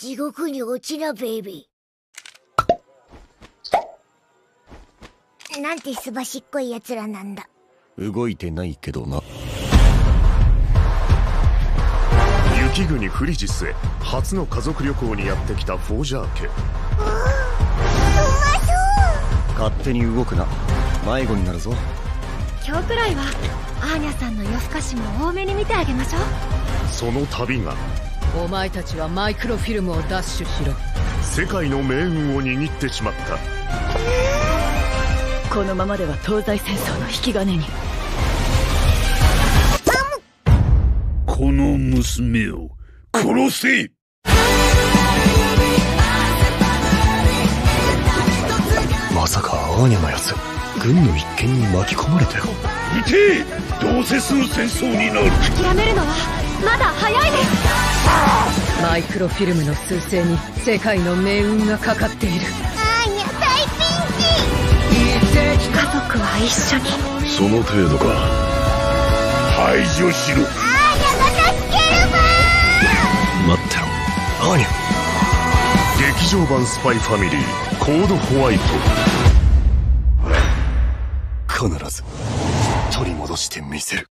地獄に落ちなベイビー。なんてすばしっこい奴らなんだ。動いてないけどな。雪国フリジスへ初の家族旅行にやってきたフォージャー家。勝手に動くな。迷子になるぞ。今日くらいはアーニャさんの夜更かしも多めに見てあげましょう。その旅がお前たちはマイクロフィルムを奪取しろ。世界の命運を握ってしまった。このままでは東西戦争の引き金に。この娘を殺せ！まさかアーニャのやつ軍の一件に巻き込まれて。撃てどうせすぐ戦争になる。諦めるのはまだ早いですマイクロフィルムの趨勢に世界の命運がかかっている。アーニャ大ピンチ。家族は一緒に。その程度か。排除しろ。アーニャが助けるば待ってろ。アーニャ。劇場版スパイファミリーコードホワイト。必ず取り戻してみせる